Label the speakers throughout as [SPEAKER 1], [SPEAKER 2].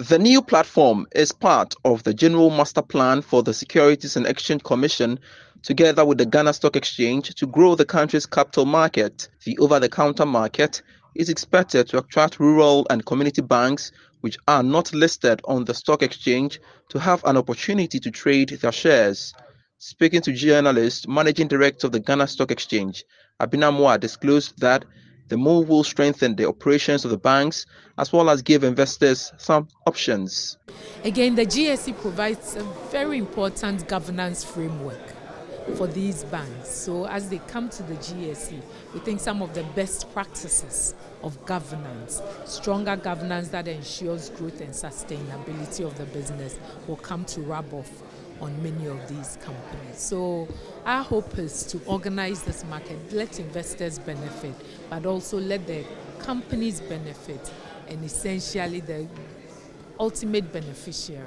[SPEAKER 1] The new platform is part of the General Master Plan for the Securities and Exchange Commission together with the Ghana Stock Exchange to grow the country's capital market. The over-the-counter market is expected to attract rural and community banks which are not listed on the stock exchange to have an opportunity to trade their shares. Speaking to journalists, Managing Director of the Ghana Stock Exchange, Abena disclosed that the move will strengthen the operations of the banks as well as give investors some options.
[SPEAKER 2] Again, the GSE provides a very important governance framework for these banks. So as they come to the GSE, we think some of the best practices of governance, stronger governance that ensures growth and sustainability of the business will come to rub off on many of these companies. So our hope is to organize this market, let investors benefit, but also let the companies benefit and essentially the ultimate beneficiary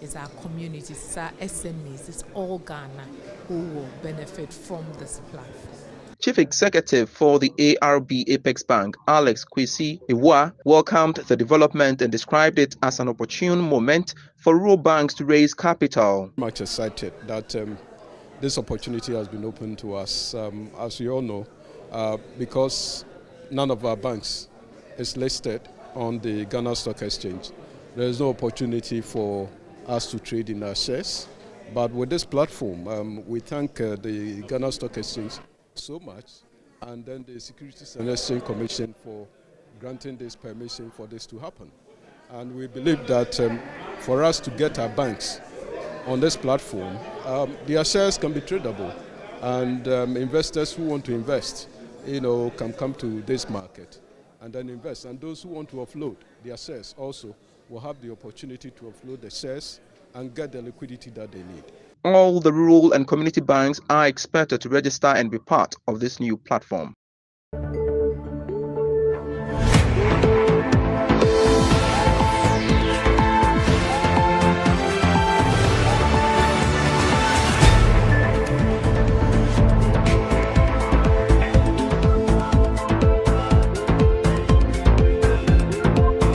[SPEAKER 2] is our communities, it's our SMEs, it's all Ghana who will benefit from this platform.
[SPEAKER 1] Chief Executive for the ARB Apex Bank, Alex Kwesi Awuah, welcomed the development and described it as an opportune moment for rural banks to raise capital.
[SPEAKER 3] Much excited that um, this opportunity has been opened to us. Um, as you all know, uh, because none of our banks is listed on the Ghana Stock Exchange, there is no opportunity for us to trade in our shares. But with this platform, um, we thank uh, the Ghana Stock Exchange so much, and then the Securities and Exchange Commission for granting this permission for this to happen. And we believe that um, for us to get our banks on this platform, um, their shares can be tradable, and um, investors who want to invest, you know, can come to this market and then invest. And those who want to offload their shares also will have the opportunity to offload the shares and get the liquidity that they need.
[SPEAKER 1] All the rural and community banks are expected to register and be part of this new platform.